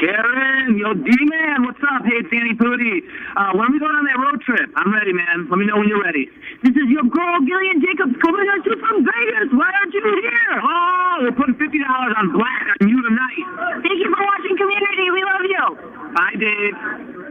Kerin, yo, D-Man, what's up? Hey, it's Danny Pudi. Uh, when are we going on that road trip? I'm ready, man. Let me know when you're ready. This is your girl, Gillian Jacobs, coming at you from Vegas. Why aren't you here? Oh, we're putting $50 on black on you tonight. Thank you for watching Community. We love you. Bye, Dave.